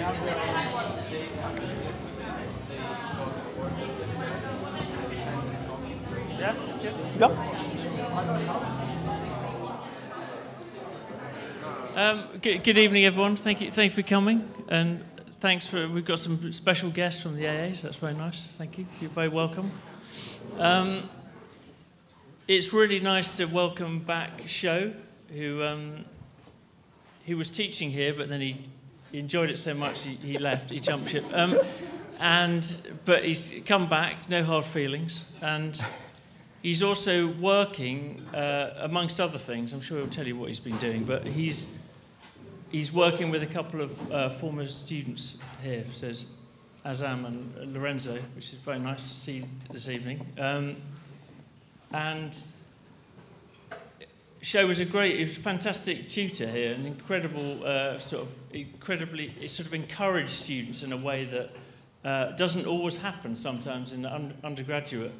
Good. Um, good, good evening, everyone. Thank you, thank you for coming, and thanks for. We've got some special guests from the AAs. That's very nice. Thank you. You're very welcome. Um, it's really nice to welcome back Sho, who um, he was teaching here, but then he, he enjoyed it so much he, he left. He jumped ship. Um, and but he's come back, no hard feelings, and he's also working uh, amongst other things. I'm sure he'll tell you what he's been doing, but he's he's working with a couple of uh, former students here, says Azam and Lorenzo, which is very nice to see this evening. Um, and Sho was a great, he was a fantastic tutor here, an incredible uh, sort of incredibly, he sort of encouraged students in a way that uh, doesn't always happen sometimes in un- undergraduate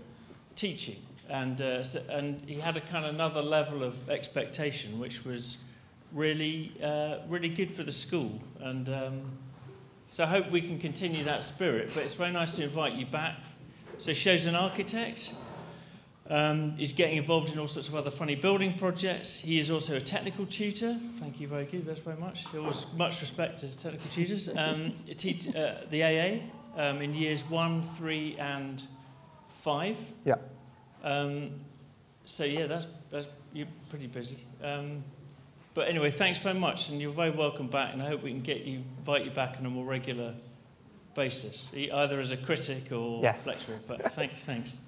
teaching. And, uh, so, and he had a kind of another level of expectation, which was really, uh, really good for the school. And um, so I hope we can continue that spirit. But it's very nice to invite you back. So Sho's an architect. Um, he's getting involved in all sorts of other funny building projects. He is also a technical tutor. Thank you very good. That's very much. Always much respect to technical tutors. Um, he teach uh, the AA um, in years one, three, and five. Yeah. Um, so yeah, that's, that's you're pretty busy. Um, but anyway, thanks very much, and you're very welcome back. And I hope we can get you, invite you back on a more regular basis, either as a critic or Yes. lecturer. But thank, thanks.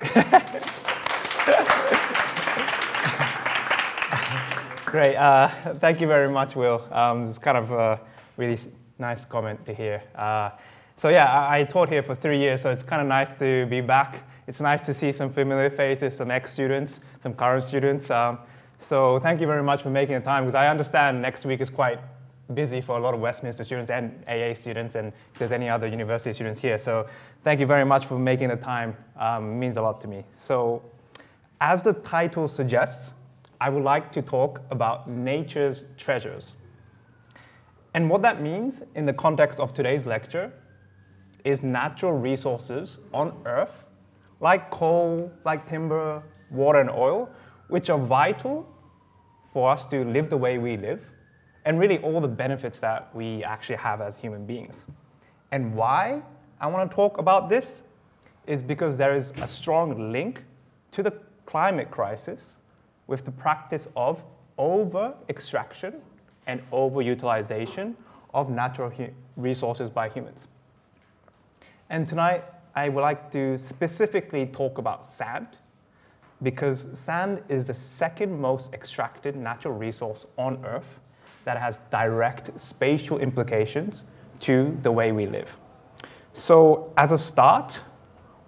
Great. Uh, thank you very much, Will. Um, it's kind of a really nice comment to hear. Uh, so yeah, I, I taught here for three years, so it's kind of nice to be back. It's nice to see some familiar faces, some ex-students, some current students. Um, so thank you very much for making the time, because I understand next week is quite busy for a lot of Westminster students and AA students, and if there's any other university students here. So thank you very much for making the time. Um, means a lot to me. So as the title suggests, I would like to talk about nature's treasures. And what that means in the context of today's lecture is natural resources on Earth, like coal, like timber, water, and oil, which are vital for us to live the way we live, and really all the benefits that we actually have as human beings. And why I want to talk about this is because there is a strong link to the climate crisis with the practice of over extraction and overutilization of natural resources by humans. And tonight, I would like to specifically talk about sand, because sand is the second most extracted natural resource on Earth that has direct spatial implications to the way we live. So, as a start,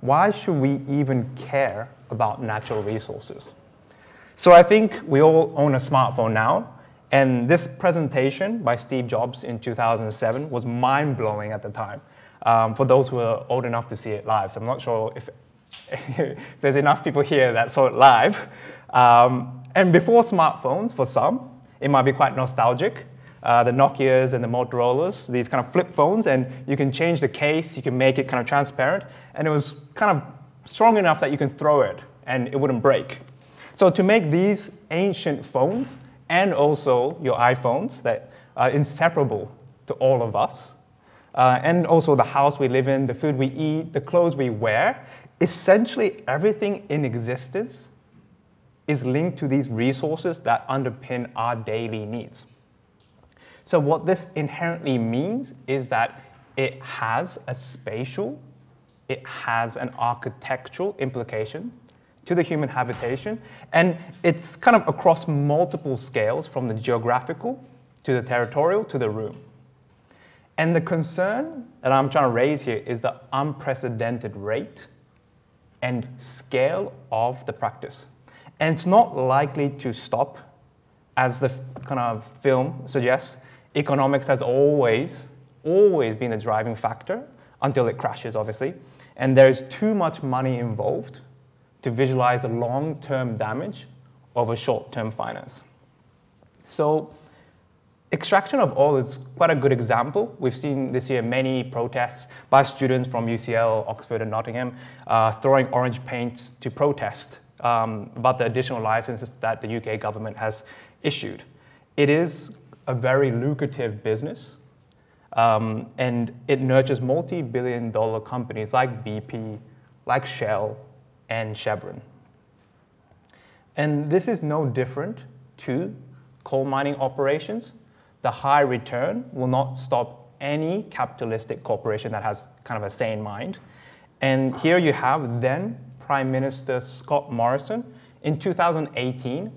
why should we even care about natural resources? So, I think we all own a smartphone now, and this presentation by Steve Jobs in 2007 was mind blowing at the time um, for those who are old enough to see it live. So, I'm not sure if, if there's enough people here that saw it live. Um, and before smartphones, for some, it might be quite nostalgic. Uh, the Nokias and the Motorola's, these kind of flip phones, and you can change the case, you can make it kind of transparent, and it was kind of strong enough that you can throw it and it wouldn't break. So to make these ancient phones and also your iPhones that are inseparable to all of us, uh, and also the house we live in, the food we eat, the clothes we wear, essentially everything in existence is linked to these resources that underpin our daily needs. So, what this inherently means is that it has a spatial, it has an architectural implication to the human habitation, and it's kind of across multiple scales from the geographical to the territorial to the room. And the concern that I'm trying to raise here is the unprecedented rate and scale of the practice. And it's not likely to stop, as the kind of film suggests. Economics has always, always been a driving factor until it crashes, obviously. And there's too much money involved to visualize the long term damage of a short term finance. So, extraction of oil is quite a good example. We've seen this year many protests by students from UCL, Oxford, and Nottingham uh, throwing orange paint to protest um, about the additional licenses that the UK government has issued. It is a very lucrative business, um, and it nurtures multi billion dollar companies like BP, like Shell, and Chevron. And this is no different to coal mining operations the high return will not stop any capitalistic corporation that has kind of a sane mind. And here you have then Prime Minister Scott Morrison. In 2018,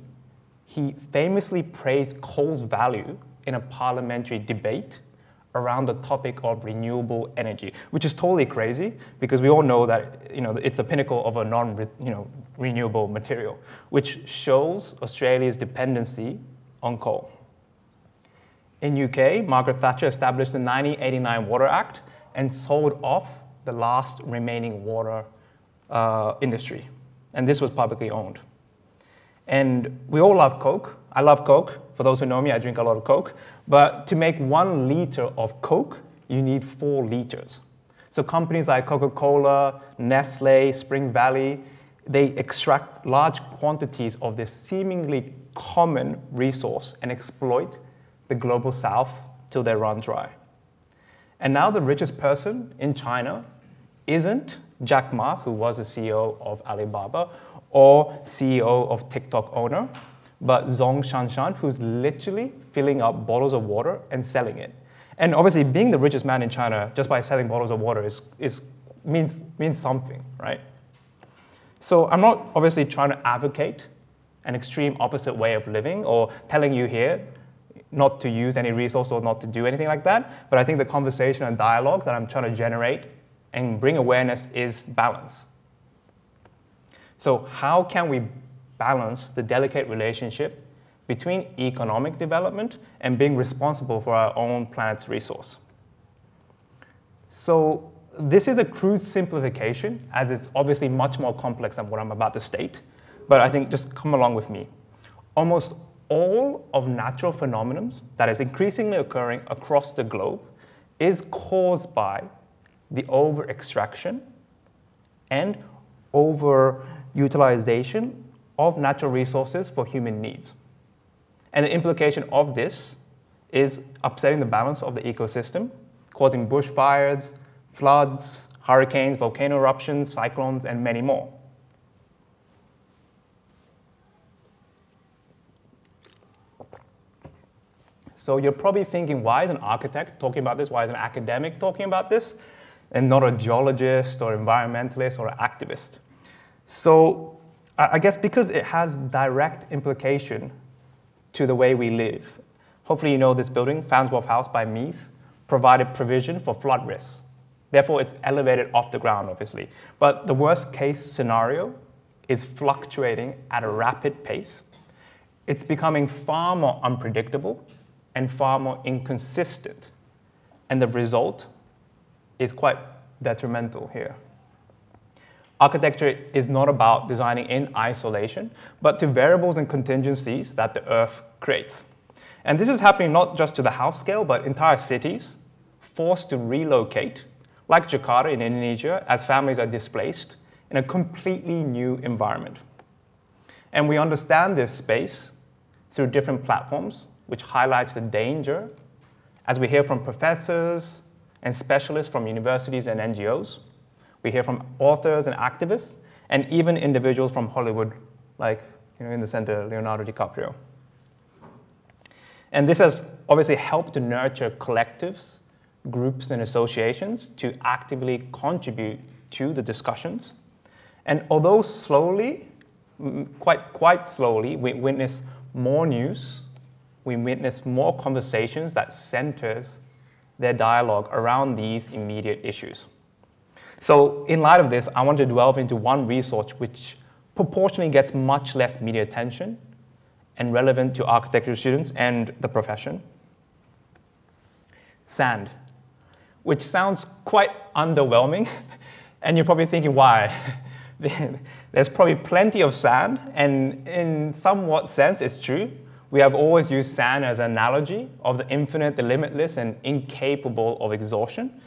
he famously praised coal's value in a parliamentary debate around the topic of renewable energy, which is totally crazy because we all know that you know, it's the pinnacle of a non you know, renewable material, which shows Australia's dependency on coal. In UK, Margaret Thatcher established the 1989 Water Act and sold off the last remaining water uh, industry. And this was publicly owned. And we all love Coke. I love Coke. For those who know me, I drink a lot of Coke. But to make one liter of Coke, you need four liters. So companies like Coca-Cola, Nestle, Spring Valley, they extract large quantities of this seemingly common resource and exploit the global south till they run dry. And now the richest person in China isn't Jack Ma, who was the CEO of Alibaba, or CEO of TikTok owner, but Zhong Shanshan, who's literally filling up bottles of water and selling it. And obviously, being the richest man in China just by selling bottles of water is, is, means, means something, right? So I'm not obviously trying to advocate an extreme opposite way of living or telling you here not to use any resource or not to do anything like that. But I think the conversation and dialogue that I'm trying to generate and bring awareness is balance. So, how can we balance the delicate relationship between economic development and being responsible for our own planet's resource? So, this is a crude simplification, as it's obviously much more complex than what I'm about to state. But I think just come along with me. Almost all of natural phenomena that is increasingly occurring across the globe is caused by the over extraction and over utilization of natural resources for human needs. And the implication of this is upsetting the balance of the ecosystem, causing bushfires, floods, hurricanes, volcano eruptions, cyclones, and many more. So you're probably thinking, why is an architect talking about this? Why is an academic talking about this? And not a geologist or environmentalist or activist. So I guess because it has direct implication to the way we live. Hopefully you know this building, Farnsworth House by Mies, provided provision for flood risks. Therefore, it's elevated off the ground, obviously. But the worst case scenario is fluctuating at a rapid pace. It's becoming far more unpredictable and far more inconsistent. And the result is quite detrimental here. Architecture is not about designing in isolation, but to variables and contingencies that the Earth creates. And this is happening not just to the house scale, but entire cities forced to relocate, like Jakarta in Indonesia, as families are displaced in a completely new environment. And we understand this space through different platforms which highlights the danger, as we hear from professors and specialists from universities and NGOs. We hear from authors and activists, and even individuals from Hollywood, like you know, in the center, Leonardo DiCaprio. And this has obviously helped to nurture collectives, groups, and associations to actively contribute to the discussions. And although slowly, quite, quite slowly, we witness more news we witness more conversations that centers their dialogue around these immediate issues. So in light of this, I want to delve into one resource which proportionally gets much less media attention and relevant to architecture students and the profession. Sand, which sounds quite underwhelming, and you're probably thinking, why? There's probably plenty of sand, and in somewhat sense, it's true. We have always used sand as an analogy of the infinite, the limitless, and incapable of exhaustion.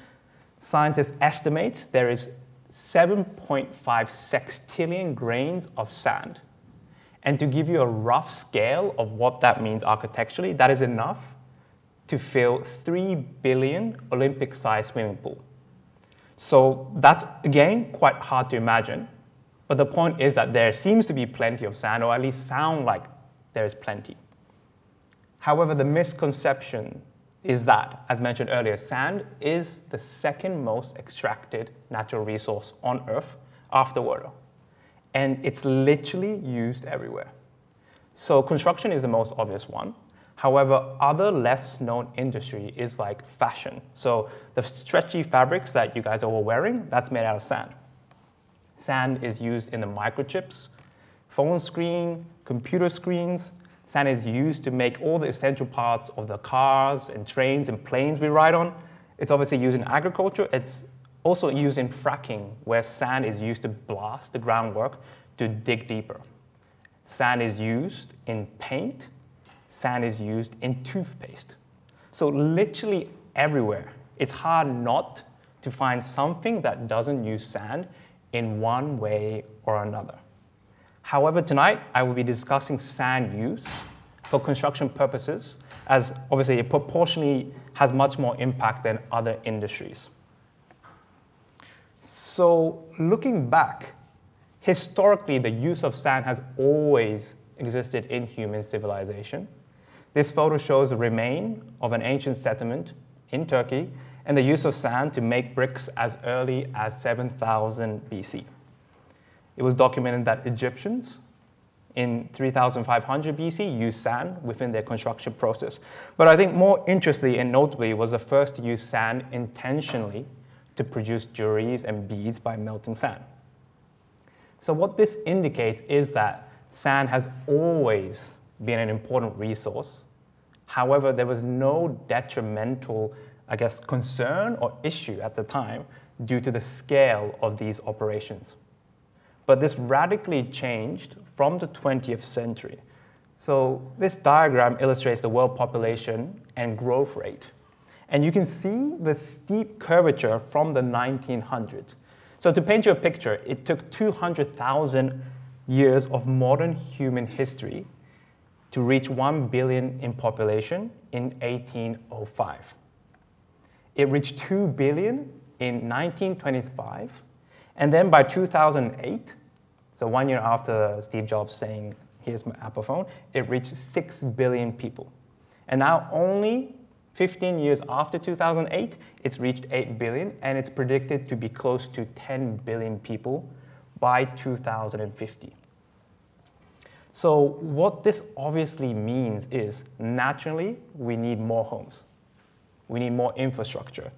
Scientists estimate there is 7.5 sextillion grains of sand. And to give you a rough scale of what that means architecturally, that is enough to fill 3 billion Olympic sized swimming pool. So that's, again, quite hard to imagine. But the point is that there seems to be plenty of sand, or at least sound like there is plenty. However, the misconception is that, as mentioned earlier, sand is the second most extracted natural resource on Earth after water. And it's literally used everywhere. So construction is the most obvious one. However, other less known industry is like fashion. So the stretchy fabrics that you guys are all wearing, that's made out of sand. Sand is used in the microchips, phone screen, computer screens. Sand is used to make all the essential parts of the cars and trains and planes we ride on. It's obviously used in agriculture. It's also used in fracking, where sand is used to blast the groundwork to dig deeper. Sand is used in paint. Sand is used in toothpaste. So literally everywhere. It's hard not to find something that doesn't use sand in one way or another. However, tonight I will be discussing sand use for construction purposes, as obviously it proportionally has much more impact than other industries. So, looking back, historically, the use of sand has always existed in human civilization. This photo shows a remain of an ancient settlement in Turkey and the use of sand to make bricks as early as 7000 BC. It was documented that Egyptians in 3500 BC used sand within their construction process. But I think more interestingly and notably was the first to use sand intentionally to produce jewelries and beads by melting sand. So what this indicates is that sand has always been an important resource. However, there was no detrimental I guess, concern or issue at the time due to the scale of these operations. But this radically changed from the 20th century. So this diagram illustrates the world population and growth rate. And you can see the steep curvature from the 1900s. So to paint you a picture, it took 200,000 years of modern human history to reach 1 billion in population in 1805. It reached 2 billion in 1925. And then by 2008, so one year after Steve Jobs saying, here's my Apple phone, it reached 6 billion people. And now only 15 years after 2008, it's reached 8 billion, and it's predicted to be close to 10 billion people by 2050. So what this obviously means is naturally we need more homes. We need more infrastructure.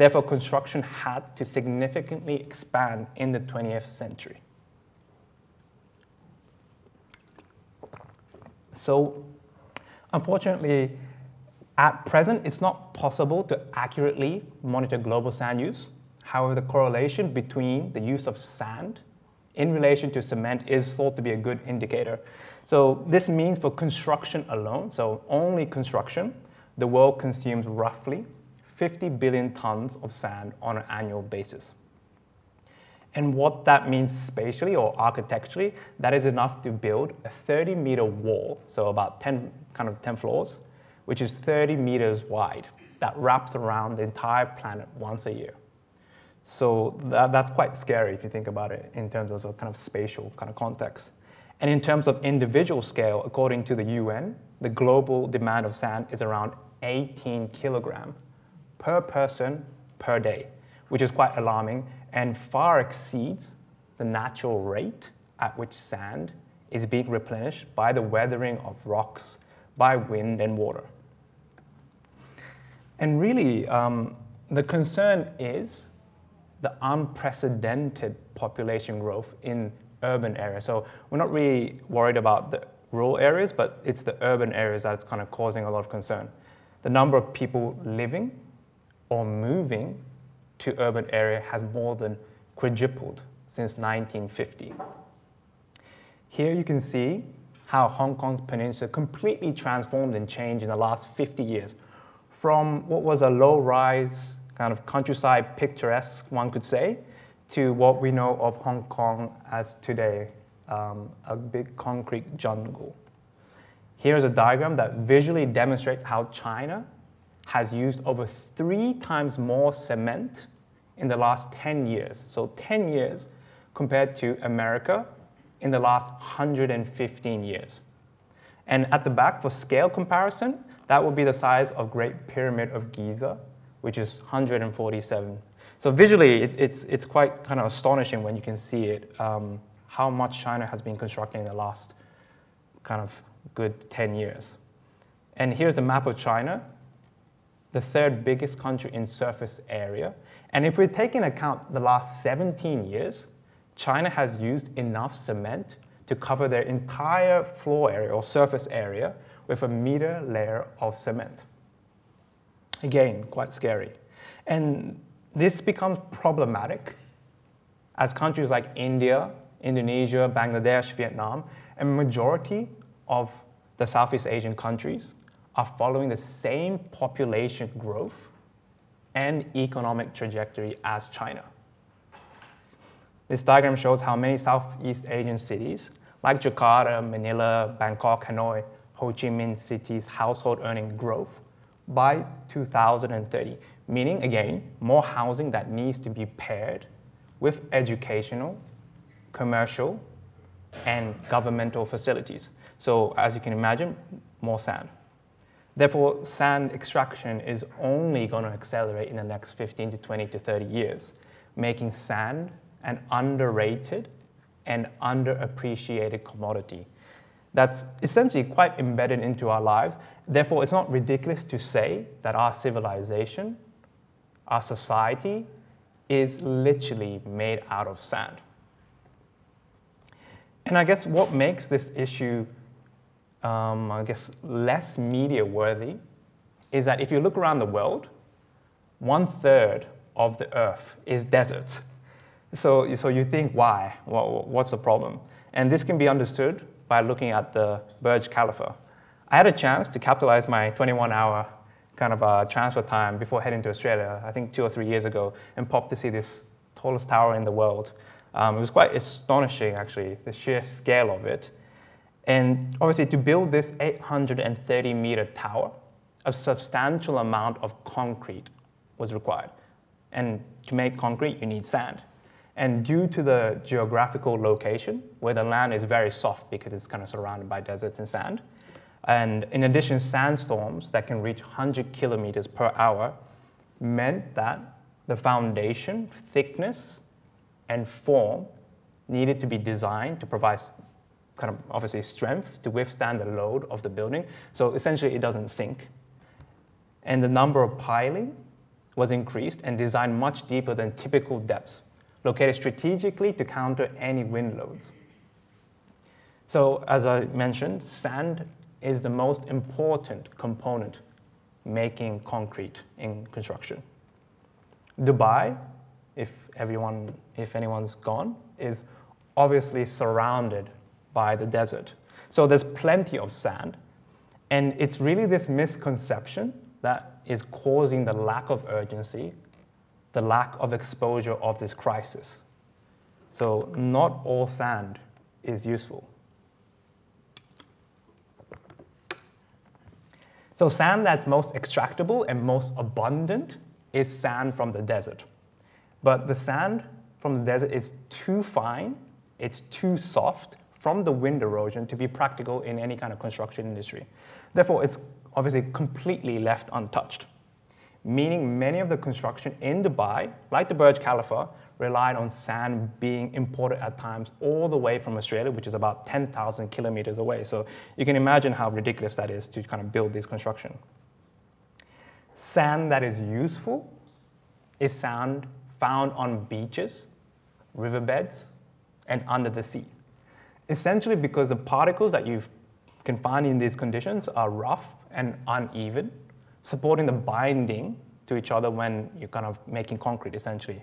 Therefore, construction had to significantly expand in the 20th century. So, unfortunately, at present, it's not possible to accurately monitor global sand use. However, the correlation between the use of sand in relation to cement is thought to be a good indicator. So this means for construction alone, so only construction, the world consumes roughly 50 billion tons of sand on an annual basis. And what that means spatially or architecturally, that is enough to build a 30 meter wall, so about 10, kind of 10 floors, which is 30 meters wide, that wraps around the entire planet once a year. So that, that's quite scary if you think about it in terms of a kind of spatial kind of context. And in terms of individual scale, according to the UN, the global demand of sand is around 18 kilogram per person per day, which is quite alarming and far exceeds the natural rate at which sand is being replenished by the weathering of rocks, by wind and water. And really, um, the concern is the unprecedented population growth in urban areas. So we're not really worried about the rural areas, but it's the urban areas that's kind of causing a lot of concern. The number of people living or moving to urban area has more than quadrupled since 1950. Here you can see how Hong Kong's peninsula completely transformed and changed in the last 50 years from what was a low rise, kind of countryside picturesque, one could say, to what we know of Hong Kong as today, um, a big concrete jungle. Here's a diagram that visually demonstrates how China has used over three times more cement in the last 10 years. So 10 years compared to America in the last 115 years. And at the back, for scale comparison, that would be the size of Great Pyramid of Giza, which is 147. So visually, it, it's, it's quite kind of astonishing when you can see it, um, how much China has been constructing in the last kind of good 10 years. And here's the map of China, the third biggest country in surface area. And if we take into account the last 17 years, China has used enough cement to cover their entire floor area or surface area with a meter layer of cement. Again, quite scary. And this becomes problematic as countries like India, Indonesia, Bangladesh, Vietnam, and majority of the Southeast Asian countries are following the same population growth and economic trajectory as China. This diagram shows how many Southeast Asian cities, like Jakarta, Manila, Bangkok, Hanoi, Ho Chi Minh cities' household earning growth by 2030, meaning, again, more housing that needs to be paired with educational, commercial, and governmental facilities. So as you can imagine, more sand. Therefore, sand extraction is only going to accelerate in the next 15 to 20 to 30 years, making sand an underrated and underappreciated commodity that's essentially quite embedded into our lives. Therefore, it's not ridiculous to say that our civilization, our society, is literally made out of sand. And I guess what makes this issue um, I guess, less media worthy is that if you look around the world, one third of the earth is desert. So, so you think, why? what's the problem? And this can be understood by looking at the Burj Khalifa. I had a chance to capitalize my 21 hour kind of uh, transfer time before heading to Australia, I think two or three years ago, and popped to see this tallest tower in the world. Um, it was quite astonishing, actually, the sheer scale of it. And obviously, to build this 830 meter tower, a substantial amount of concrete was required. And to make concrete, you need sand. And due to the geographical location, where the land is very soft because it's kind of surrounded by deserts and sand, and in addition, sandstorms that can reach 100 kilometers per hour meant that the foundation, thickness, and form needed to be designed to provide kind of obviously strength to withstand the load of the building. So essentially, it doesn't sink. And the number of piling was increased and designed much deeper than typical depths, located strategically to counter any wind loads. So, as I mentioned, sand is the most important component making concrete in construction. Dubai, if everyone, if anyone's gone, is obviously surrounded by the desert. So there's plenty of sand. And it's really this misconception that is causing the lack of urgency, the lack of exposure of this crisis. So not all sand is useful. So sand that's most extractable and most abundant is sand from the desert. But the sand from the desert is too fine, it's too soft, from the wind erosion to be practical in any kind of construction industry. Therefore, it's obviously completely left untouched, meaning many of the construction in Dubai, like the Burj Khalifa, relied on sand being imported at times all the way from Australia, which is about 10,000 kilometers away. So you can imagine how ridiculous that is to kind of build this construction. Sand that is useful is sand found on beaches, riverbeds, and under the sea essentially because the particles that you can find in these conditions are rough and uneven, supporting the binding to each other when you're kind of making concrete, essentially.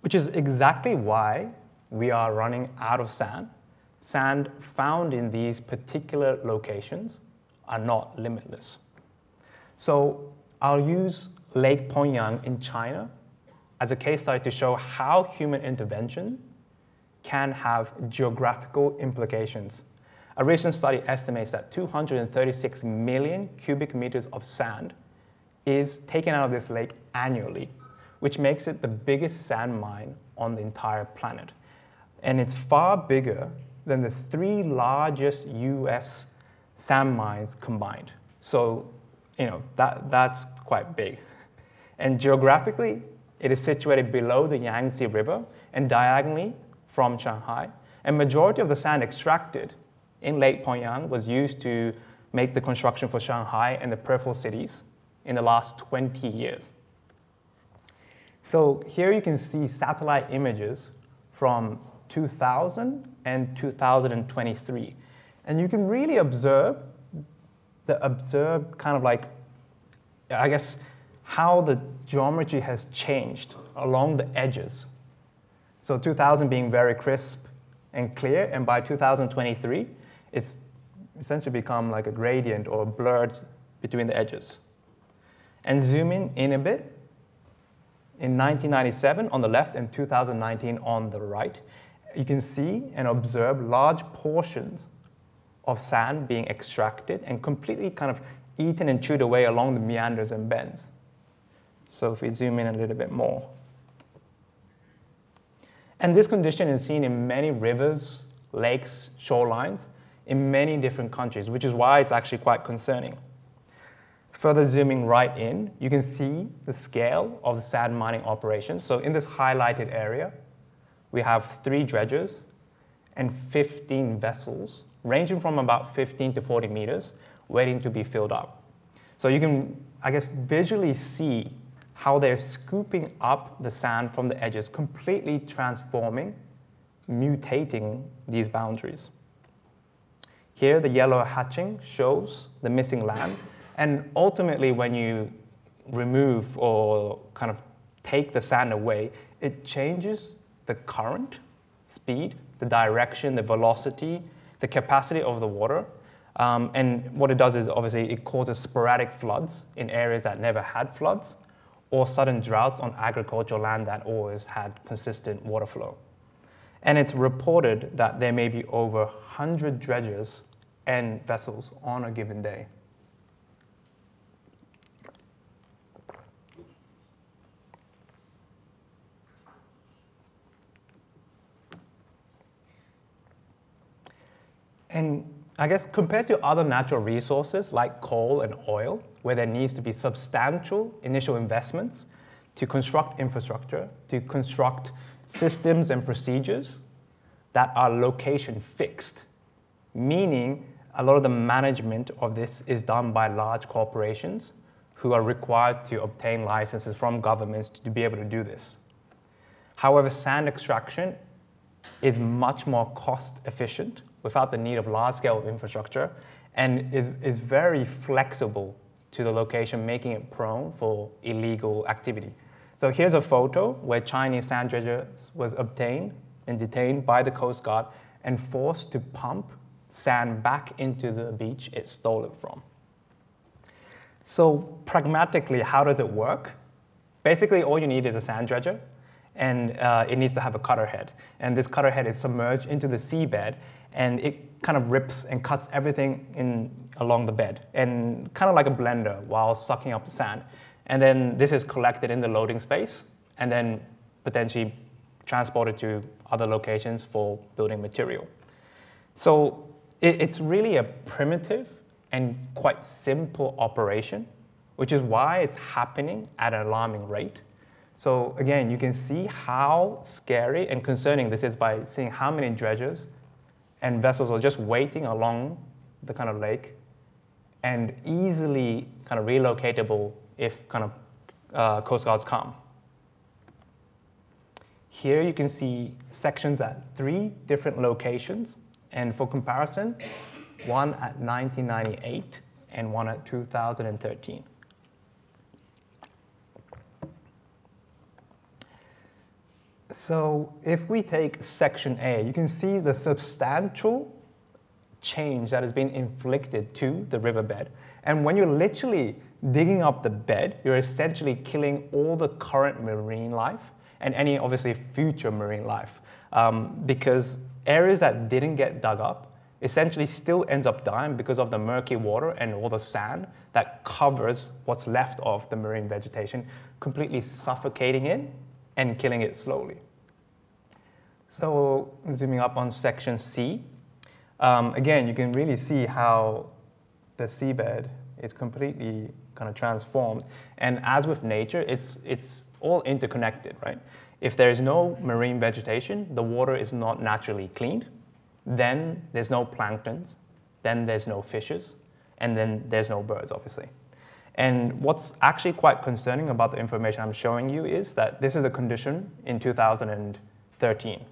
Which is exactly why we are running out of sand sand found in these particular locations are not limitless. So I'll use Lake Poyang in China as a case study to show how human intervention can have geographical implications. A recent study estimates that 236 million cubic meters of sand is taken out of this lake annually, which makes it the biggest sand mine on the entire planet. And it's far bigger than the three largest US sand mines combined. So, you know, that, that's quite big. And geographically, it is situated below the Yangtze River and diagonally from Shanghai. And majority of the sand extracted in Lake Poyang was used to make the construction for Shanghai and the peripheral cities in the last 20 years. So here you can see satellite images from 2000 and 2023. And you can really observe the observed kind of like, I guess, how the geometry has changed along the edges. So 2000 being very crisp and clear, and by 2023, it's essentially become like a gradient or blurred between the edges. And zoom in, in a bit, in 1997 on the left and 2019 on the right, you can see and observe large portions of sand being extracted and completely kind of eaten and chewed away along the meanders and bends. So if we zoom in a little bit more. And this condition is seen in many rivers, lakes, shorelines in many different countries, which is why it's actually quite concerning. Further zooming right in, you can see the scale of the sand mining operation. So in this highlighted area, we have three dredgers and 15 vessels, ranging from about 15 to 40 meters, waiting to be filled up. So you can, I guess, visually see how they're scooping up the sand from the edges, completely transforming, mutating these boundaries. Here, the yellow hatching shows the missing land, and ultimately, when you remove or kind of take the sand away, it changes the current, speed, the direction, the velocity, the capacity of the water. Um, and what it does is obviously it causes sporadic floods in areas that never had floods or sudden droughts on agricultural land that always had consistent water flow. And it's reported that there may be over 100 dredgers and vessels on a given day. And I guess compared to other natural resources like coal and oil, where there needs to be substantial initial investments to construct infrastructure, to construct systems and procedures that are location fixed, meaning a lot of the management of this is done by large corporations who are required to obtain licenses from governments to be able to do this. However, sand extraction is much more cost efficient without the need of large scale infrastructure and is, is very flexible to the location, making it prone for illegal activity. So here's a photo where Chinese sand dredgers was obtained and detained by the Coast Guard and forced to pump sand back into the beach it stole it from. So pragmatically, how does it work? Basically, all you need is a sand dredger, and uh, it needs to have a cutter head. And this cutter head is submerged into the seabed, and it kind of rips and cuts everything in along the bed, and kind of like a blender while sucking up the sand. And then this is collected in the loading space, and then potentially transported to other locations for building material. So it, it's really a primitive and quite simple operation, which is why it's happening at an alarming rate. So again, you can see how scary and concerning this is by seeing how many dredgers and vessels are just waiting along the kind of lake and easily kind of relocatable if kind of uh, Coast Guards come. Here you can see sections at three different locations, and for comparison, one at 1998 and one at 2013. So if we take section A, you can see the substantial change that has been inflicted to the riverbed. And when you're literally digging up the bed, you're essentially killing all the current marine life and any obviously future marine life. Um, because areas that didn't get dug up essentially still ends up dying because of the murky water and all the sand that covers what's left of the marine vegetation, completely suffocating it and killing it slowly. So zooming up on section C, um, again, you can really see how the seabed is completely kind of transformed. And as with nature, it's, it's all interconnected, right? If there is no marine vegetation, the water is not naturally cleaned. Then there's no planktons. Then there's no fishes. And then there's no birds, obviously. And what's actually quite concerning about the information I'm showing you is that this is a condition in 2013.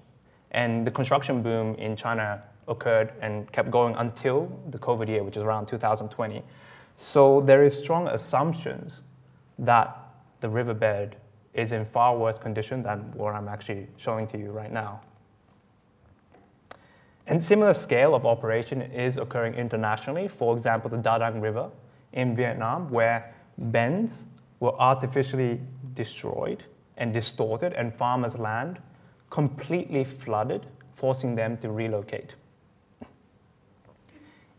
And the construction boom in China occurred and kept going until the COVID year, which is around 2020. So there is strong assumptions that the riverbed is in far worse condition than what I'm actually showing to you right now. And similar scale of operation is occurring internationally. For example, the Da Nang River in Vietnam, where bends were artificially destroyed and distorted, and farmers' land completely flooded, forcing them to relocate.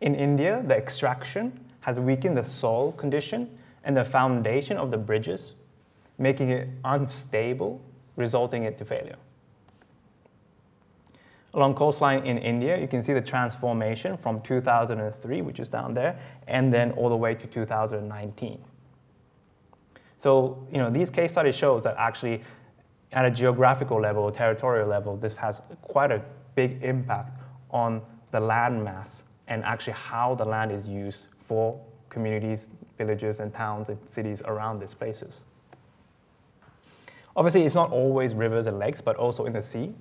In India, the extraction has weakened the soil condition and the foundation of the bridges, making it unstable, resulting into failure. Along coastline in India, you can see the transformation from 2003, which is down there, and then all the way to 2019. So, you know, these case studies shows that actually at a geographical level, territorial level, this has quite a big impact on the land mass and actually how the land is used for communities, villages, and towns and cities around these places. Obviously, it's not always rivers and lakes, but also in the sea.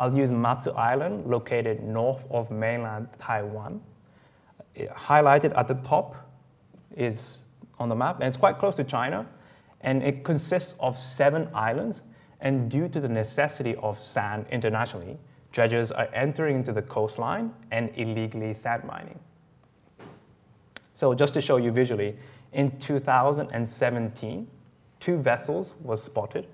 I'll use Matsu Island, located north of mainland Taiwan. It, highlighted at the top is on the map, and it's quite close to China, and it consists of seven islands. And due to the necessity of sand internationally, dredgers are entering into the coastline and illegally sand mining. So just to show you visually, in 2017, two vessels were spotted.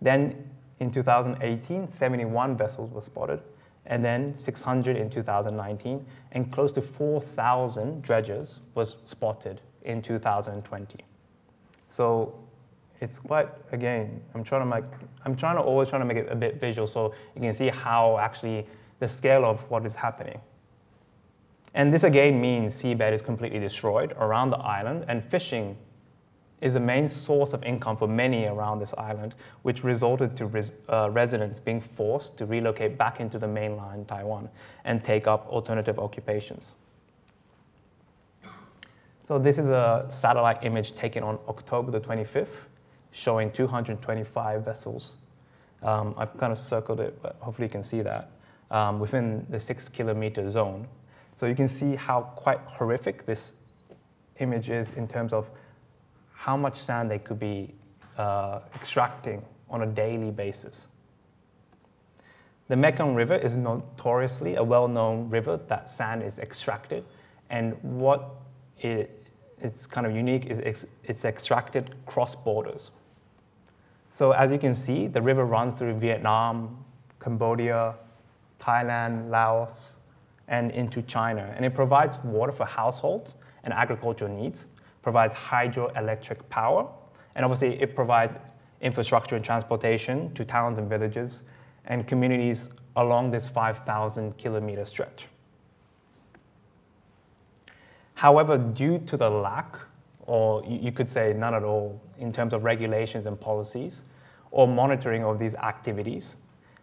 Then in 2018, 71 vessels were spotted, and then 600 in 2019, and close to 4,000 dredgers was spotted in 2020. So it's quite, again, I'm trying to make, I'm trying to always trying to make it a bit visual so you can see how actually the scale of what is happening. And this again means seabed is completely destroyed around the island, and fishing is the main source of income for many around this island, which resulted to res uh, residents being forced to relocate back into the mainland Taiwan and take up alternative occupations. So this is a satellite image taken on October the 25th, showing 225 vessels. Um, I've kind of circled it, but hopefully you can see that, um, within the six kilometer zone. So you can see how quite horrific this image is in terms of how much sand they could be uh, extracting on a daily basis. The Mekong River is notoriously a well-known river that sand is extracted, and what it, it's kind of unique is it's, it's extracted cross borders. So as you can see, the river runs through Vietnam, Cambodia, Thailand, Laos, and into China. And it provides water for households and agricultural needs, provides hydroelectric power, and obviously it provides infrastructure and transportation to towns and villages and communities along this 5,000 kilometer stretch. However, due to the lack, or you could say none at all, in terms of regulations and policies or monitoring of these activities,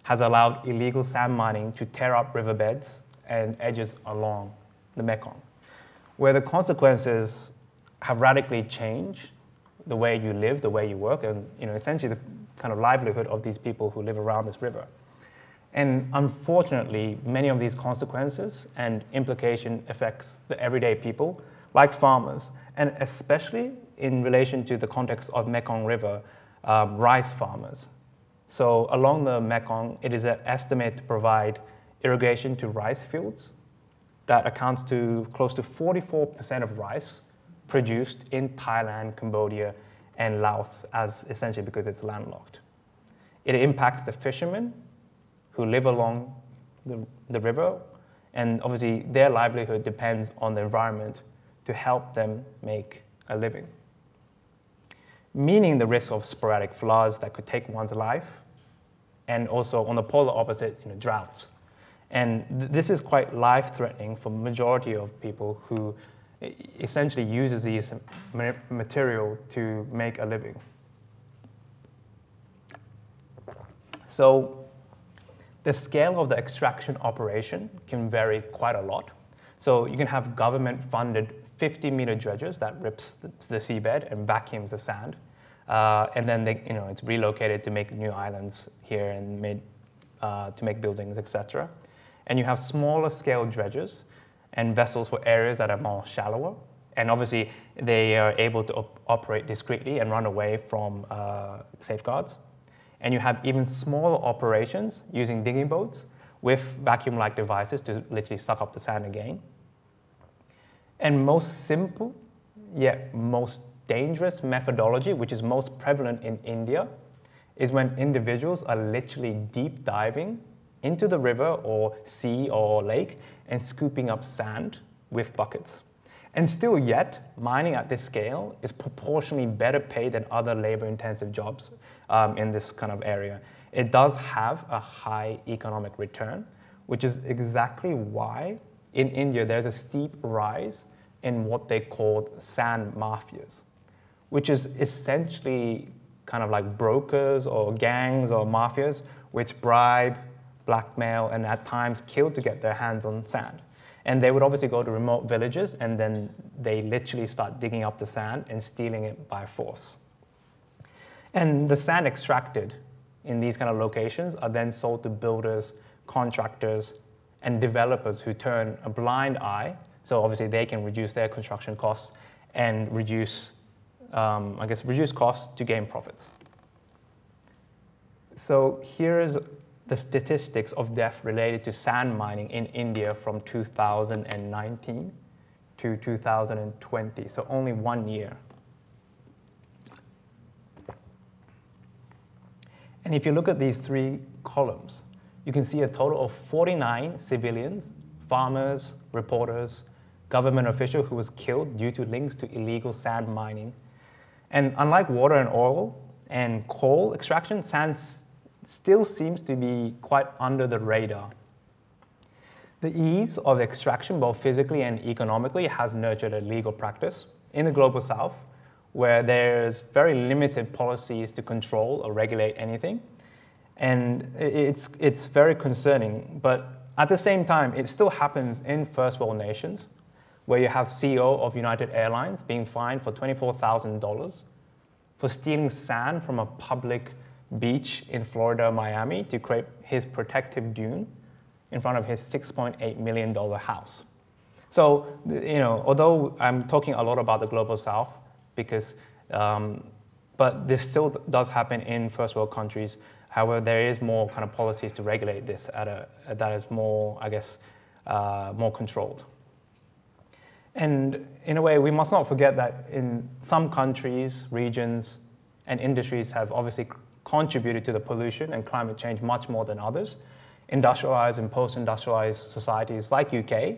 has allowed illegal sand mining to tear up riverbeds and edges along the Mekong, where the consequences have radically changed the way you live, the way you work, and you know, essentially the kind of livelihood of these people who live around this river. And unfortunately, many of these consequences and implication affects the everyday people, like farmers, and especially in relation to the context of Mekong River, um, rice farmers. So along the Mekong, it is estimated to provide irrigation to rice fields that accounts to close to 44% of rice produced in Thailand, Cambodia, and Laos as essentially because it's landlocked. It impacts the fishermen who live along the, the river, and obviously their livelihood depends on the environment to help them make a living. Meaning the risk of sporadic floods that could take one's life, and also on the polar opposite, you know, droughts. And th- this is quite life-threatening for majority of people who essentially uses these material to make a living. So the scale of the extraction operation can vary quite a lot. So you can have government-funded 50-meter dredges that rips the, seabed and vacuums the sand. Uh, and then they, you know, it's relocated to make new islands here and made uh, to make buildings, etc. And you have smaller scale dredgers and vessels for areas that are more shallower. And obviously, they are able to op- operate discreetly and run away from uh, safeguards. And you have even smaller operations using digging boats with vacuum like devices to literally suck up the sand again. And most simple, yet most dangerous methodology, which is most prevalent in India, is when individuals are literally deep diving into the river or sea or lake and scooping up sand with buckets. And still yet, mining at this scale is proportionally better paid than other labor intensive jobs um, in this kind of area. It does have a high economic return, which is exactly why in India there's a steep rise in what they call sand mafias, which is essentially kind of like brokers or gangs or mafias which bribe blackmail, and at times killed to get their hands on sand. And they would obviously go to remote villages and then they literally start digging up the sand and stealing it by force. And the sand extracted in these kind of locations are then sold to builders, contractors, and developers who turn a blind eye. So obviously they can reduce their construction costs and reduce, um, I guess, reduce costs to gain profits. So here is the statistics of death related to sand mining in India from 2019 to 2020, so only one year. And if you look at these three columns, you can see a total of 49 civilians, farmers, reporters, government official who was killed due to links to illegal sand mining. And unlike water and oil and coal extraction, sand still seems to be quite under the radar. The ease of extraction, both physically and economically, has nurtured a legal practice in the global south where there's very limited policies to control or regulate anything. And it's, it's very concerning. But at the same time, it still happens in first world nations where you have CEO of United Airlines being fined for $24,000 for stealing sand from a public beach in Florida, Miami, to create his protective dune in front of his $6.8 million house. So, you know, although I'm talking a lot about the global south, because, um, but this still does happen in first world countries. However, there is more kind of policies to regulate this at a, that is more, I guess, uh, more controlled. And in a way, we must not forget that in some countries, regions, and industries have obviously contributed to the pollution and climate change much more than others. Industrialized and post-industrialized societies like UK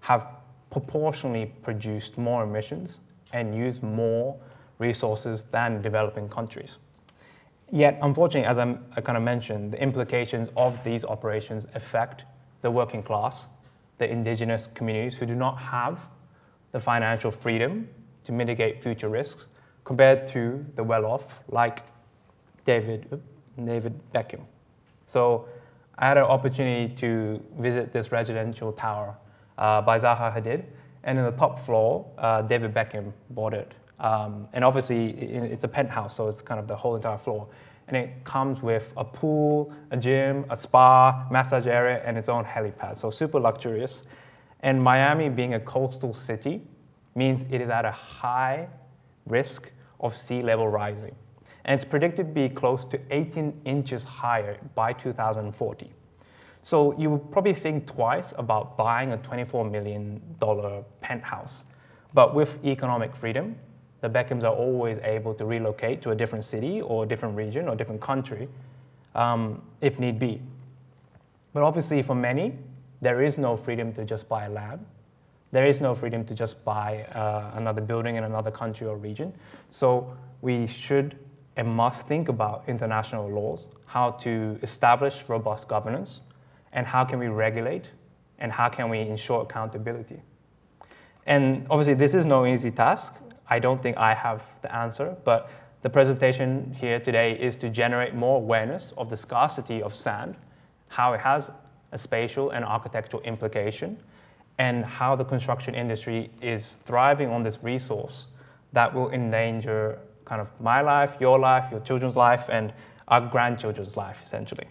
have proportionally produced more emissions and used more resources than developing countries. Yet, unfortunately, as I'm, i kind of mentioned, the implications of these operations affect the working class, the indigenous communities who do not have the financial freedom to mitigate future risks compared to the well off, like David, David Beckham. So I had an opportunity to visit this residential tower uh, by Zaha Hadid, and in the top floor, uh, David Beckham bought it. Um, and obviously, it's a penthouse, so it's kind of the whole entire floor. And it comes with a pool, a gym, a spa, massage area, and its own helipad. So super luxurious. And Miami, being a coastal city, means it is at a high risk of sea level rising. And it's predicted to be close to 18 inches higher by 2040. So you would probably think twice about buying a $24 million penthouse. But with economic freedom, the Beckhams are always able to relocate to a different city or a different region or different country um, if need be. But obviously, for many, there is no freedom to just buy land. There is no freedom to just buy uh, another building in another country or region. So we should and must think about international laws, how to establish robust governance, and how can we regulate, and how can we ensure accountability. And obviously, this is no easy task. I don't think I have the answer, but the presentation here today is to generate more awareness of the scarcity of sand, how it has a spatial and architectural implication, and how the construction industry is thriving on this resource that will endanger kind of my life, your life, your children's life, and our grandchildren's life, essentially.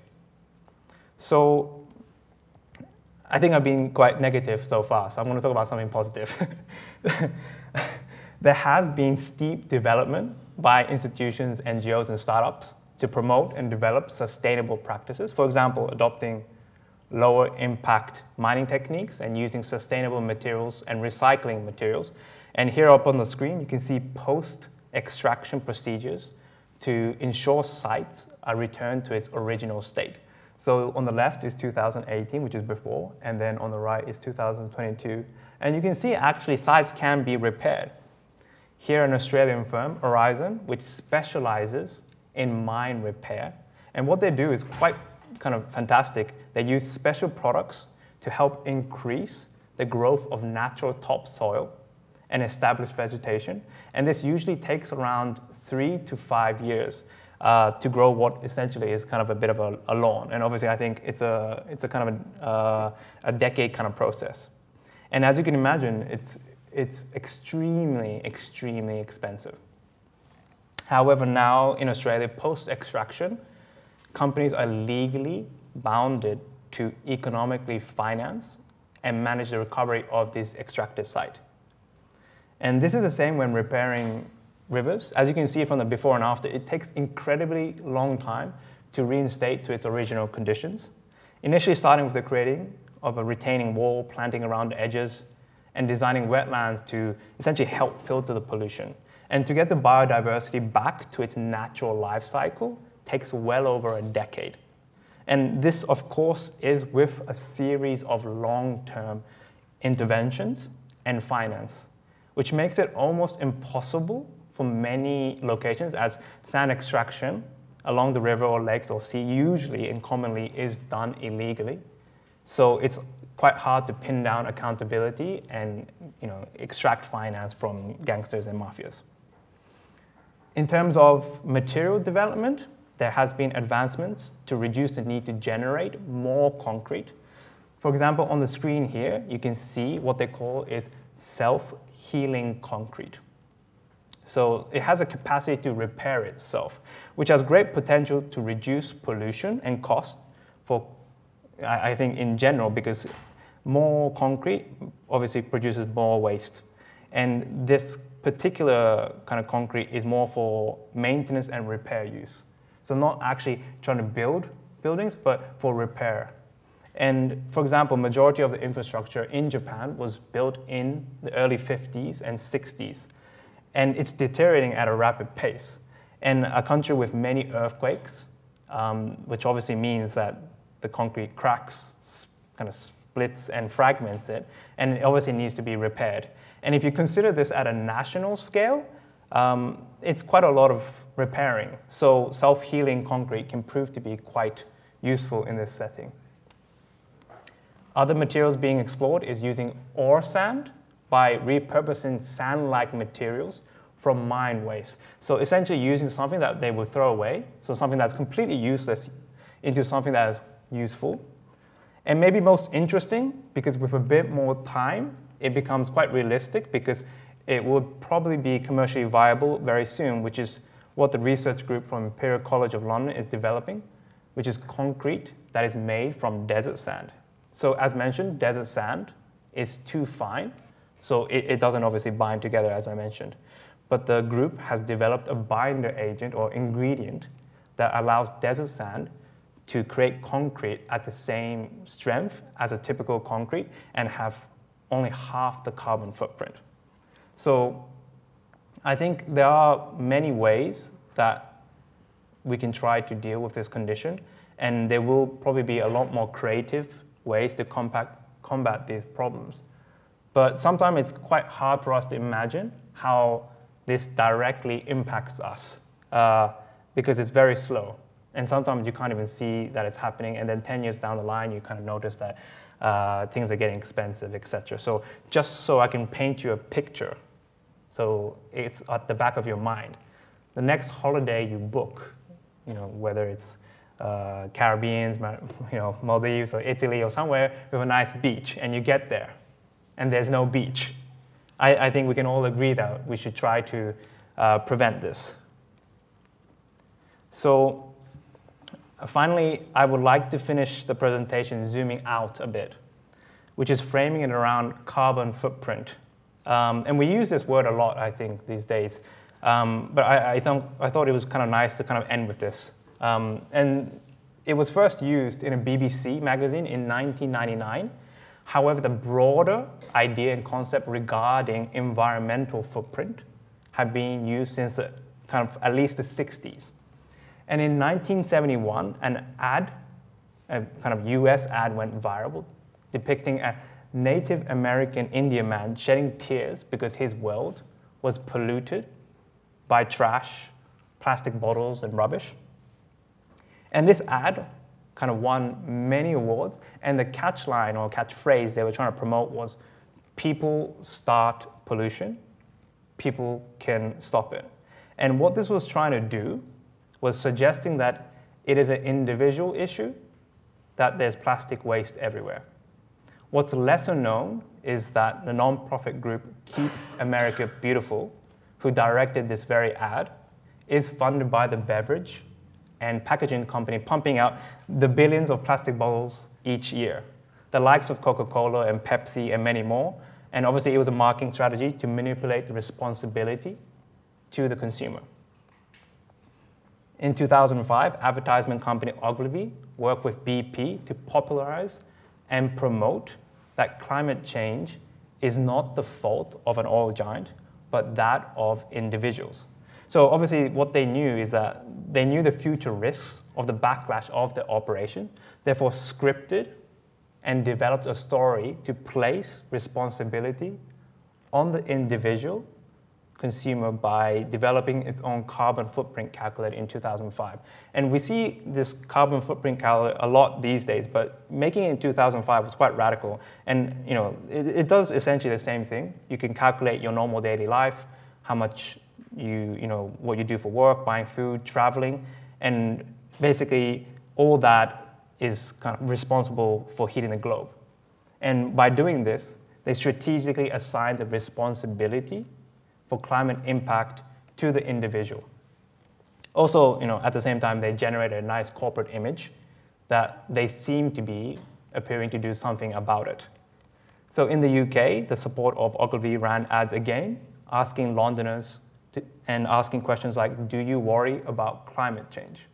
So I think I've been quite negative so far, so I'm going to talk about something positive. there has been steep development by institutions, NGOs, and startups to promote and develop sustainable practices. For example, adopting lower impact mining techniques and using sustainable materials and recycling materials. And here up on the screen, you can see post extraction procedures to ensure sites are uh, returned to its original state. So on the left is 2018, which is before, and then on the right is 2022. And you can see actually sites can be repaired. Here, an Australian firm, Horizon, which specializes in mine repair. And what they do is quite kind of fantastic. They use special products to help increase the growth of natural topsoil and establish vegetation. And this usually takes around three to five years uh, to grow what essentially is kind of a bit of a, a, lawn. And obviously, I think it's a, it's a kind of a, uh, a decade kind of process. And as you can imagine, it's, it's extremely, extremely expensive. However, now in Australia, post extraction, companies are legally bounded to economically finance and manage the recovery of this extracted site. And this is the same when repairing rivers. As you can see from the before and after, it takes incredibly long time to reinstate to its original conditions. Initially starting with the creating of a retaining wall, planting around the edges, and designing wetlands to essentially help filter the pollution. And to get the biodiversity back to its natural life cycle takes well over a decade. And this, of course, is with a series of long-term interventions and finance, which makes it almost impossible for many locations as sand extraction along the river or lakes or sea usually and commonly is done illegally. So it's quite hard to pin down accountability and you know, extract finance from gangsters and mafias. In terms of material development, there has been advancements to reduce the need to generate more concrete. For example, on the screen here, you can see what they call is self-healing concrete. So it has a capacity to repair itself, which has great potential to reduce pollution and cost for, I think, in general, because more concrete obviously produces more waste. And this particular kind of concrete is more for maintenance and repair use. So not actually trying to build buildings, but for repair. And for example, majority of the infrastructure in Japan was built in the early 50s and 60s. And it's deteriorating at a rapid pace. And a country with many earthquakes, um, which obviously means that the concrete cracks, kind of splits and fragments it, and it obviously needs to be repaired. And if you consider this at a national scale, um, it's quite a lot of repairing. So self-healing concrete can prove to be quite useful in this setting. Other materials being explored is using ore sand by repurposing sand-like materials from mine waste. So essentially using something that they would throw away, so something that's completely useless, into something that is useful. And maybe most interesting, because with a bit more time, it becomes quite realistic because it would probably be commercially viable very soon, which is what the research group from Imperial College of London is developing, which is concrete that is made from desert sand. So as mentioned, desert sand is too fine, so it, it doesn't obviously bind together as I mentioned. but the group has developed a binder agent or ingredient that allows desert sand to create concrete at the same strength as a typical concrete and have only half the carbon footprint. So I think there are many ways that we can try to deal with this condition, and there will probably be a lot more creative ways to combat, combat these problems. But sometimes it's quite hard for us to imagine how this directly impacts us uh, because it's very slow. And sometimes you can't even see that it's happening, and then 10 years down the line, you kind of notice that uh, things are getting expensive, etc. So just so I can paint you a picture, so it's at the back of your mind. The next holiday you book, you know, whether it's uh, Caribbean, you know, Maldives or Italy or somewhere with a nice beach, and you get there, and there's no beach. I, I think we can all agree that we should try to uh, prevent this. So uh, finally, I would like to finish the presentation zooming out a bit, which is framing it around carbon footprint. Um, and we use this word a lot, I think, these days. Um, but I, I, thought, I thought it was kind of nice to kind of end with this. Um, and it was first used in a BBC magazine in 1999. However, the broader idea and concept regarding environmental footprint have been used since the, kind of at least the 60s. And in 1971, an ad, a kind of US ad went viral depicting a Native American Indian man shedding tears because his world was polluted by trash, plastic bottles, and rubbish. And this ad kind of won many awards, and the catchline or catchphrase they were trying to promote was people start pollution, people can stop it. And what this was trying to do was suggesting that it is an individual issue, that there's plastic waste everywhere. What's lesser known is that the nonprofit group Keep America Beautiful, who directed this very ad, is funded by the beverage and packaging company pumping out the billions of plastic bottles each year. The likes of Coca Cola and Pepsi and many more. And obviously, it was a marketing strategy to manipulate the responsibility to the consumer. In 2005, advertisement company Ogilvy worked with BP to popularize and promote that climate change is not the fault of an oil giant, but that of individuals. So obviously what they knew is that they knew the future risks of the backlash of the operation, therefore scripted and developed a story to place responsibility on the individual consumer by developing its own carbon footprint calculator in 2005. And we see this carbon footprint calculator a lot these days, but making it in 2005 was quite radical. And you know, it, it does essentially the same thing. You can calculate your normal daily life, how much you, you know, what you do for work, buying food, traveling, and basically all that is kind of responsible for heating the globe. And by doing this, they strategically assign the responsibility for climate impact to the individual. Also, you know, at the same time, they generate a nice corporate image that they seem to be appearing to do something about it. So in the UK, the support of Ogilvy ran ads again, asking Londoners to, and asking questions like, do you worry about climate change?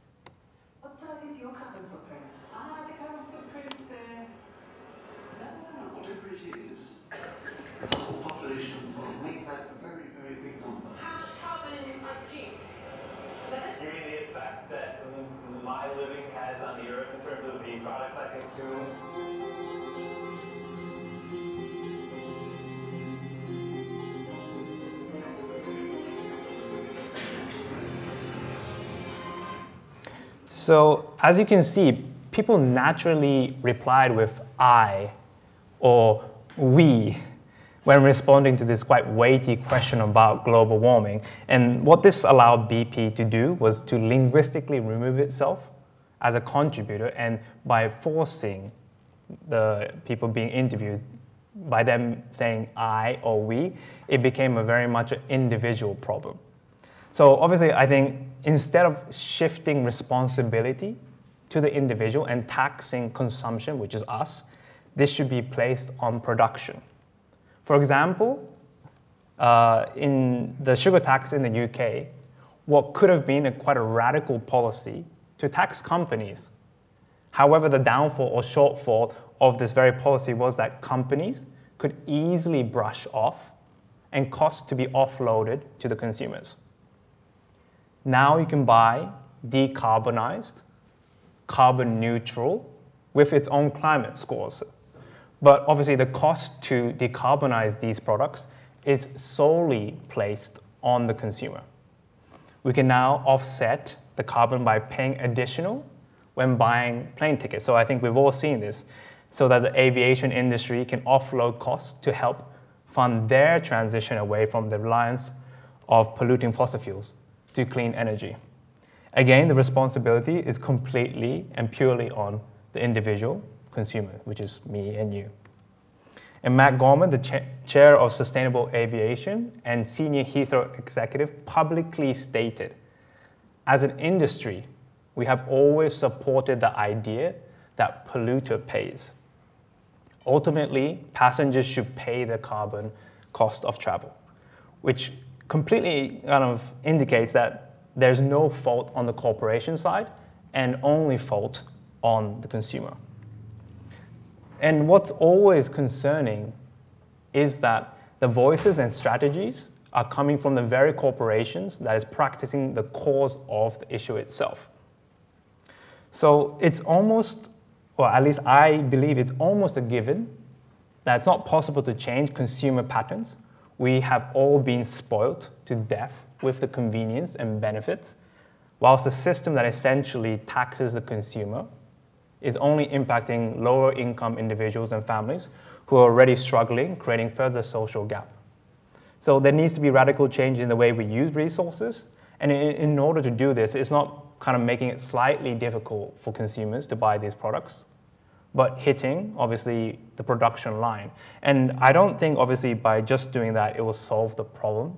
So, as you can see, people naturally replied with I or we when responding to this quite weighty question about global warming. And what this allowed BP to do was to linguistically remove itself as a contributor, and by forcing the people being interviewed, by them saying I or we, it became a very much an individual problem. So obviously, I think instead of shifting responsibility to the individual and taxing consumption, which is us, this should be placed on production. For example, uh, in the sugar tax in the UK, what could have been a quite a radical policy to tax companies. However, the downfall or shortfall of this very policy was that companies could easily brush off and costs to be offloaded to the consumers. Now you can buy decarbonized, carbon neutral, with its own climate scores. But obviously, the cost to decarbonize these products is solely placed on the consumer. We can now offset the carbon by paying additional when buying plane tickets. So I think we've all seen this, so that the aviation industry can offload costs to help fund their transition away from the reliance of polluting fossil fuels to clean energy. Again, the responsibility is completely and purely on the individual consumer, which is me and you. And Matt Gorman, the cha- chair of Sustainable Aviation and senior Heathrow executive, publicly stated as an industry, we have always supported the idea that polluter pays. Ultimately, passengers should pay the carbon cost of travel, which completely kind of indicates that there's no fault on the corporation side and only fault on the consumer. And what's always concerning is that the voices and strategies are coming from the very corporations that is practicing the cause of the issue itself. So it's almost, or at least I believe it's almost a given that it's not possible to change consumer patterns. We have all been spoilt to death with the convenience and benefits, whilst a system that essentially taxes the consumer is only impacting lower income individuals and families who are already struggling, creating further social gap. So there needs to be radical change in the way we use resources. And in, order to do this, it's not kind of making it slightly difficult for consumers to buy these products, but hitting, obviously, the production line. And I don't think, obviously, by just doing that, it will solve the problem.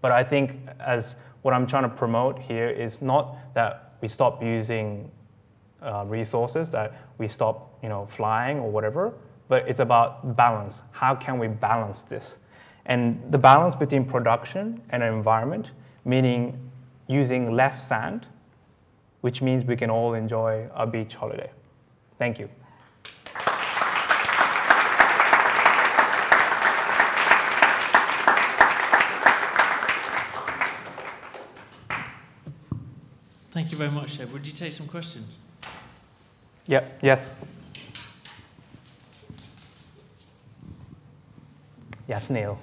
But I think as what I'm trying to promote here is not that we stop using uh, resources, that we stop, you know, flying or whatever, but it's about balance. How can we balance this? And the balance between production and environment, meaning using less sand, which means we can all enjoy a beach holiday. Thank you. Thank you very much, Ed. Would you take some questions? Yep, yes. Yes, Neil.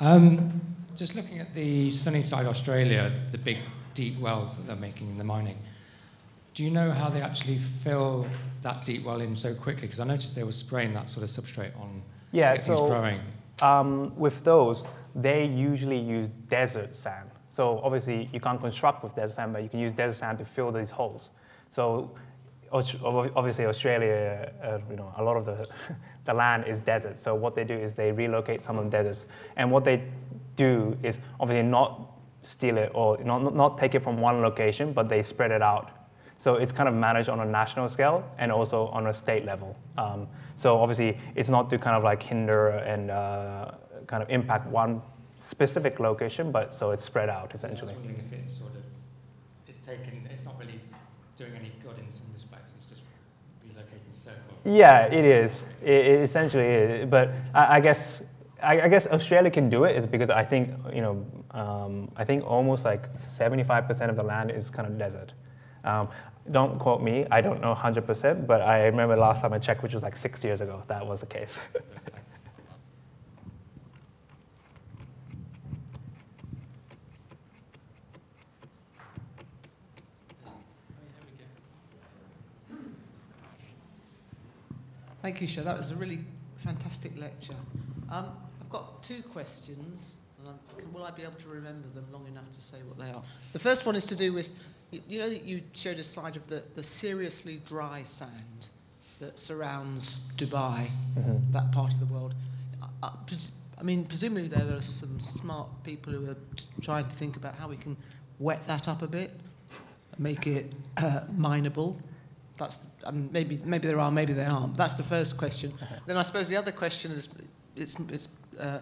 Um, just looking at the Sunnyside Australia, the big deep wells that they're making in the mining, do you know how they actually fill that deep well in so quickly? Because I noticed they were spraying that sort of substrate on Yeah, to get things so- growing. Um, with those, they usually use desert sand. So obviously, you can't construct with desert sand, but you can use desert sand to fill these holes. So obviously, Australia, uh, you know, a lot of the, the land is desert. So what they do is they relocate some of the deserts, and what they do is obviously not steal it or not, not take it from one location, but they spread it out. So it's kind of managed on a national scale and also on a state level. Um, so obviously, it's not to kind of like hinder and uh, kind of impact one specific location, but so it's spread out I essentially. was wondering if it's sort of it's taken it's not really doing any good in some respects. It's just relocating circle. Yeah, it is. It, it essentially is. But I, I guess I, I guess Australia can do it is because I think you know um, I think almost like 75% of the land is kind of desert. Um, don't quote me. I don't know 100%, but I remember last time I checked, which was like six years ago, that was the case. Thank you, Sho. That was a really fantastic lecture. Um, I've got two questions, and I'm, will I be able to remember them long enough to say what they are? The first one is to do with, you, you know, that you showed a slide of the, the seriously dry sand that surrounds Dubai, Mhm. that part of the world. I, I, I mean, presumably there are some smart people who are t- trying to think about how we can wet that up a bit, make it uh, mineable. That's the, um, maybe maybe there are, maybe there aren't. That's the first question. Then I suppose the other question is, it's it's uh,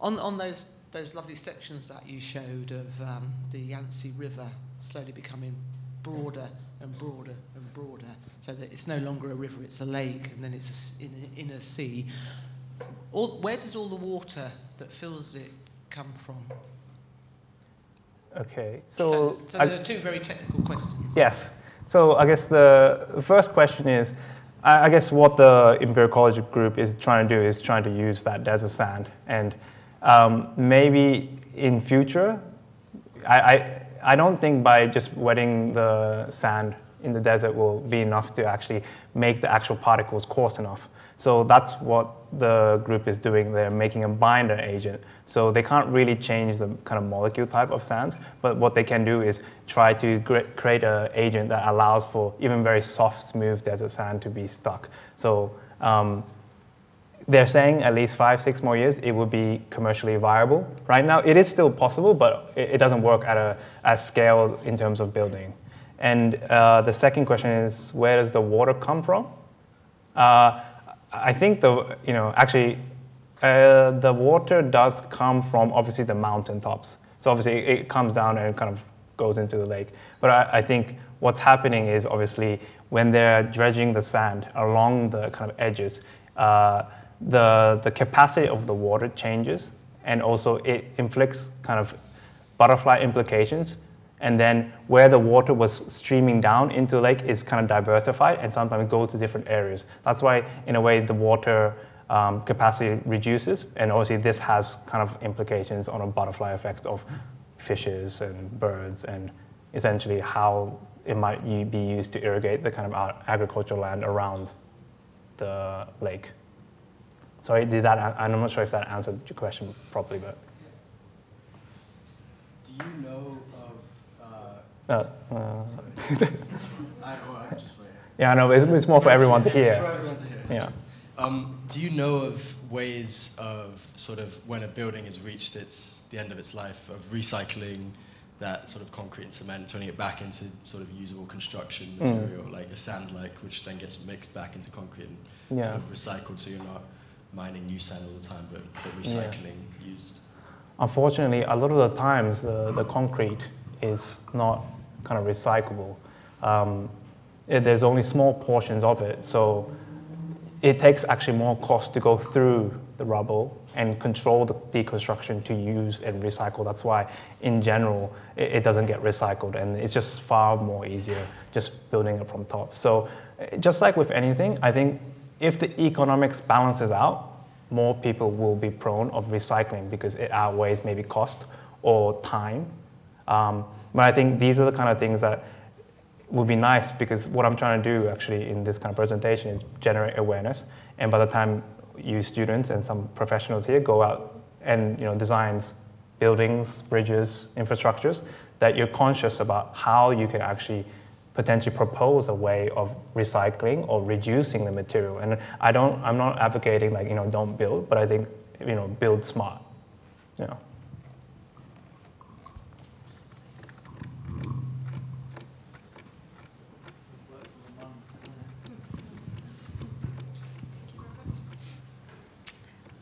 on on those those lovely sections that you showed of um, the Yangtze River slowly becoming broader and broader and broader, so that it's no longer a river, it's a lake, and then it's in, a, sea. All, where does all the water that fills it come from? Okay, So, so, so there are two very technical questions. yes. So I guess the first question is, I I guess what the Imperial College group is trying to do is trying to use that desert sand, and um, maybe in future, I, I I don't think by just wetting the sand in the desert will be enough to actually make the actual particles coarse enough. So that's what the group is doing. They're making a binder agent. So they can't really change the kind of molecule type of sands, but what they can do is try to create an agent that allows for even very soft, smooth desert sand to be stuck. So um, they're saying at least five, six more years it will be commercially viable. Right now, it is still possible, but it, it doesn't work at a at scale in terms of building. And uh, the second question is, where does the water come from? Uh, I think the you know actually uh, the water does come from obviously the mountain tops. So obviously it, it comes down and kind of goes into the lake. But I, I think what's happening is obviously when they're dredging the sand along the kind of edges, uh, the the capacity of the water changes, and also it inflicts kind of butterfly implications. And then where the water was streaming down into the lake is kind of diversified and sometimes go to different areas. That's why, in a way, the water um, capacity reduces. And obviously, this has kind of implications on a butterfly effect of fishes and birds and essentially how it might be used to irrigate the kind of agricultural land around the lake. Sorry, did that? and I'm not sure if that answered your question properly, but. Do you know of? Uh, Uh, uh, I, oh, I'm just waiting. yeah, no, it's, it's more for everyone to For hear. everyone to hear. Yeah. Um, do you know of ways of sort of when a building has reached its the end of its life of recycling that sort of concrete and cement, turning it back into sort of usable construction Mm. material like a sand like, which then gets mixed back into concrete and Yeah. sort of recycled, so you're not mining new sand all the time, but, the recycling used. Unfortunately, a lot of the times the, the concrete is not kind of recyclable. Um, it- there's only small portions of it, so it takes actually more cost to go through the rubble and control the deconstruction to use and recycle. That's why, in general, it, it doesn't get recycled, and it's just far more easier just building it from top. So, just like with anything, I think if the economics balances out, more people will be prone of recycling because it outweighs maybe cost or time. Um, but I think these are the kind of things that would be nice because what I'm trying to do actually in this kind of presentation is generate awareness. And by the time you students and some professionals here go out and you know designs buildings, bridges, infrastructures, that you're conscious about how you can actually potentially propose a way of recycling or reducing the material. And I don't, I'm not advocating like you know don't build, but I think you know build smart. You know.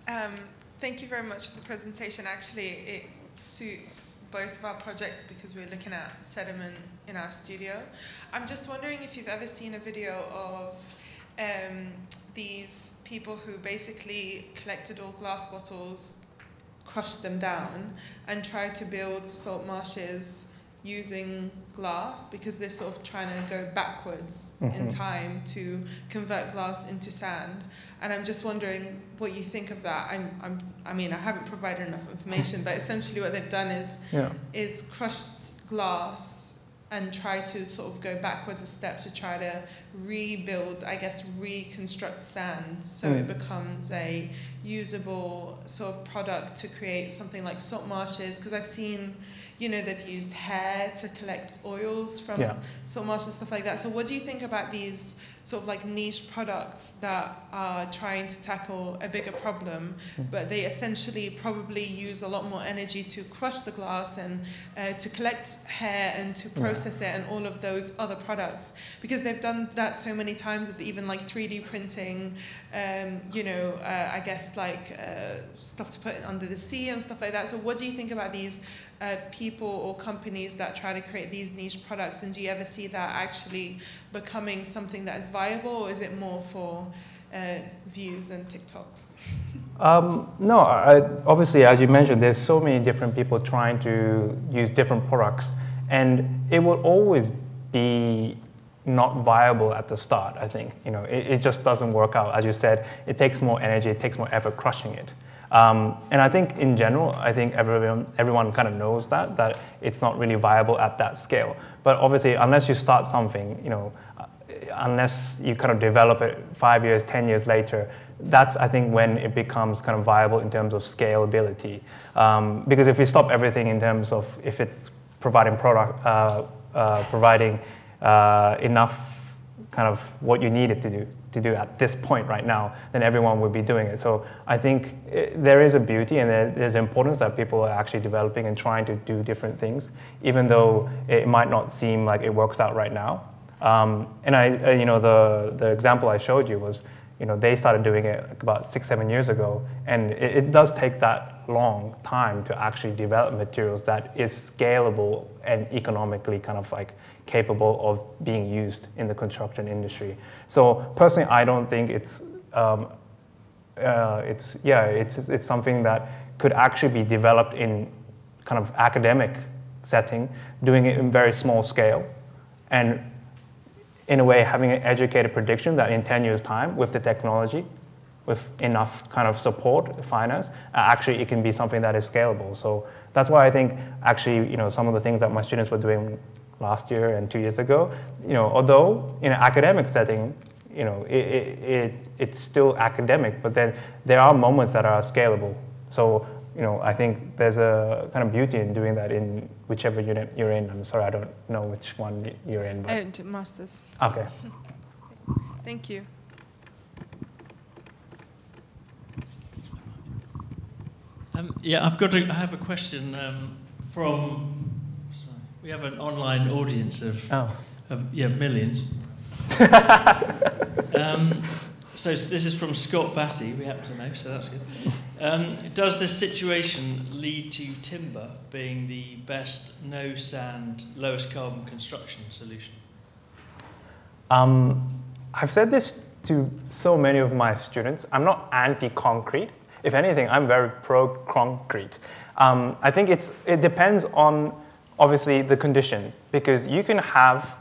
Um, thank you very much for the presentation. Actually, it suits both of our projects because we're looking at sediment in our studio. I'm just wondering if you've ever seen a video of um, these people who basically collected all glass bottles, crushed them down, and tried to build salt marshes using glass because they're sort of trying to go backwards in Mhm. time to convert glass into sand. And I'm just wondering what you think of that. I'm, I'm, I mean, I haven't provided enough information, but essentially what they've done is Yeah. is crushed glass and try to sort of go backwards a step to try to rebuild, I guess, reconstruct sand so it Mm. becomes a usable sort of product to create something like salt marshes. Because I've seen, you know, they've used hair to collect oils from Yeah. salt marshes, stuff like that. So, what do you think about these sort of like niche products that are trying to tackle a bigger problem, but they essentially probably use a lot more energy to crush the glass and uh, to collect hair and to Yeah. process it and all of those other products because they've done that so many times with even like 3D printing, um, you know, uh, I guess like uh, stuff to put under the sea and stuff like that. So, what do you think about these uh, people or companies that try to create these niche products? And do you ever see that actually becoming something that is viable, or is it more for uh, views and TikToks? Um, no, I, obviously, as you mentioned, there's so many different people trying to use different products, and it will always be not viable at the start. I think you know it, it just doesn't work out. As you said, it takes more energy, it takes more effort crushing it. Um, and I think in general, I think everyone everyone kind of knows that that it's not really viable at that scale. But obviously, unless you start something, you know, uh, unless you kind of develop it five years, ten years later, that's I think when it becomes kind of viable in terms of scalability. Um, because if we stop everything in terms of if it's providing product, uh, uh, providing uh, enough kind of what you needed to do to do at this point right now, then everyone would be doing it. So I think it, there is a beauty and there, there's importance that people are actually developing and trying to do different things, even though it might not seem like it works out right now. Um, and I, uh, you know, the, the example I showed you was, you know, they started doing it about six, seven years ago, and it, it does take that long time to actually develop materials that is scalable and economically kind of like capable of being used in the construction industry. So personally, I don't think it's, um, uh, it's yeah, it's, it's something that could actually be developed in kind of academic setting, doing it in very small scale, and in a way having an educated prediction that in 10 years time with the technology with enough kind of support finance uh, actually it can be something that is scalable so that's why i think actually you know some of the things that my students were doing last year and two years ago you know although in an academic setting you know it, it, it, it's still academic but then there are moments that are scalable so you know i think there's a kind of beauty in doing that in whichever unit you're in i'm sorry i don't know which one you're in but And masters. okay Thank you. Um, yeah, I've got. A, I have a question um, from. We have an online audience of, oh of yeah millions. um, so this is from Scott Batty. We happen to know, so that's good. Um, does this situation lead to timber being the best no sand, lowest carbon construction solution? Um, I've said this to so many of my students. I'm not anti-concrete. If anything, I'm very pro-concrete. Um, I think it's, it depends on, obviously, the condition. Because you can have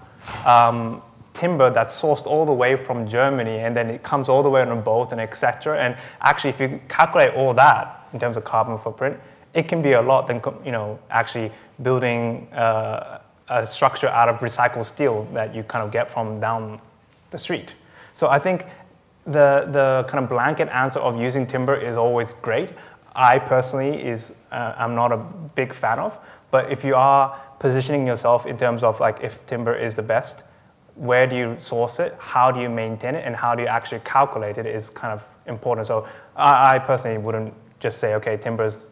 um, timber that's sourced all the way from Germany, and then it comes all the way on a boat, and etc. And actually, if you calculate all that in terms of carbon footprint, it can be a lot than, you know, actually building uh, a structure out of recycled steel that you kind of get from down the street. So I think the, the kind of blanket answer of using timber is always great. I personally is uh, I'm not a big fan of, but if you are positioning yourself in terms of like if timber is the best, where do you source it, how do you maintain it, and how do you actually calculate it is kind of important. So I, I personally wouldn't just say okay, timber is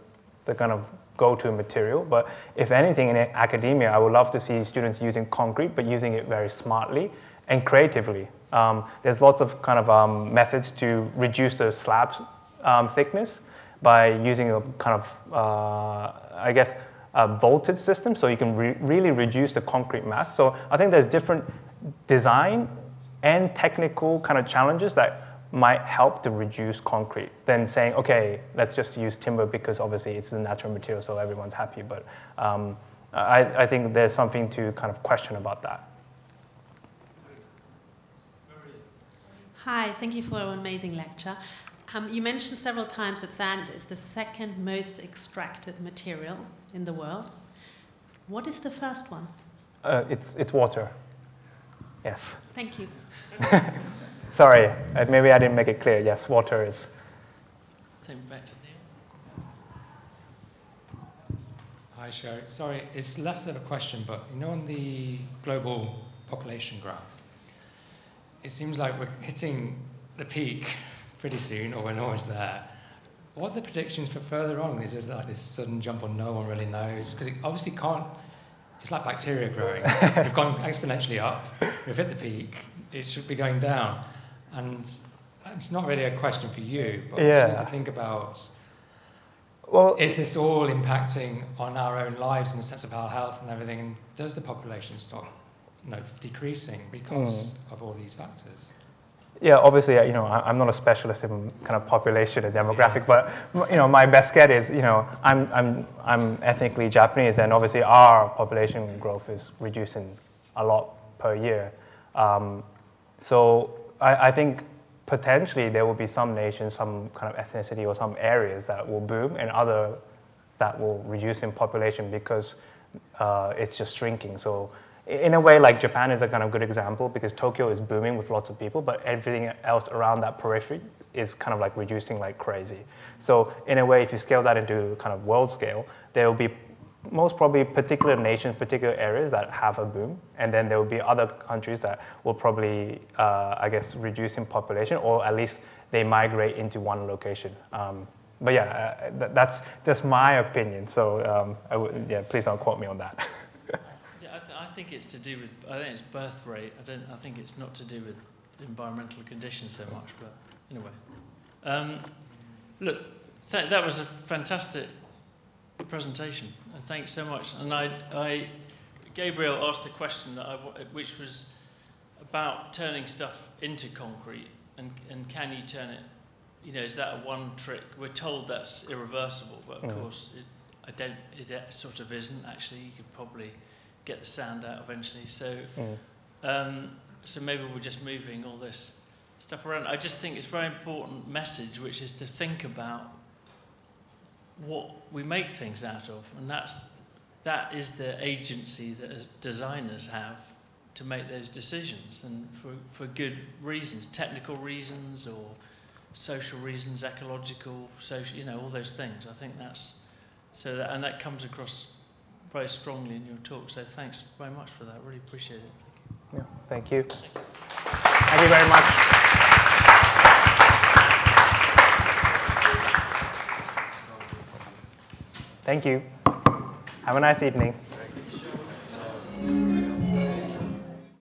the kind of go-to material. But if anything in academia, I would love to see students using concrete, but using it very smartly and creatively. Um, there's lots of kind of um, methods to reduce the slab um, thickness by using a kind of, uh, I guess, a voltage system, so you can re- really reduce the concrete mass. So I think there's different design and technical kind of challenges that might help to reduce concrete than saying, okay, let's just use timber because obviously it's a natural material, so everyone's happy. But um, I, I think there's something to kind of question about that. Hi, thank you for an amazing lecture. Um, you mentioned several times that sand is the second most extracted material in the world. What is the first one? Uh, it's, it's water. Yes. Thank you. Sorry, uh, maybe I didn't make it clear. Yes, water is. Think back. Hi, Sherry. Sorry, it's less of a question, but you know, on the global population graph, it seems like we're hitting the peak pretty soon, or we're almost there. What are the predictions for further on? Is it like this sudden jump or no one really knows? Because it obviously can't, it's like bacteria growing. We've gone exponentially up, we've hit the peak, it should be going down. And it's not really a question for you, but Yeah. something to think about. Well, Is this all impacting on our own lives in the sense of our health and everything? And does the population stop you know, decreasing because hmm. of all these factors? Yeah, obviously, you know, I'm not a specialist in kind of population and demographic, but you know, my best get is, you know, I'm, I'm, I'm ethnically Japanese, and obviously our population growth is reducing a lot per year. Um, so I, I think potentially there will be some nations, some kind of ethnicity or some areas that will boom, and other that will reduce in population because uh, it's just shrinking. So in a way, like Japan is a kind of good example because Tokyo is booming with lots of people, but everything else around that periphery is kind of like reducing like crazy. So in a way, if you scale that into kind of world scale, there will be most probably particular nations, particular areas that have a boom, and then there will be other countries that will probably, uh, I guess, reduce in population, or at least they migrate into one location. Um, but yeah, uh, th- that's just my opinion. So um, yeah, please don't quote me on that. Think it's to do with. I think it's birth rate. I don't. I think it's not to do with environmental conditions so much. But anyway, um, look, th- that was a fantastic presentation, and thanks so much. And I, I, Gabriel asked the question that I, which was about turning stuff into concrete, and and can you turn it? You know, is that a one trick? We're told that's irreversible, but of Mm. course, it, I don't. It sort of isn't actually. You could probably get the sand out eventually. So, Mm. um, so maybe we're just moving all this stuff around. I just think it's a very important message, which is to think about what we make things out of, and that's that is the agency that designers have to make those decisions, and for for good reasons, technical reasons or social reasons, ecological, social, you know, all those things. I think that's so that, and that comes across very strongly in your talk. So thanks very much for that. Really appreciate it. Thank you. Thank you, thank you very much. Thank you. Have a nice evening.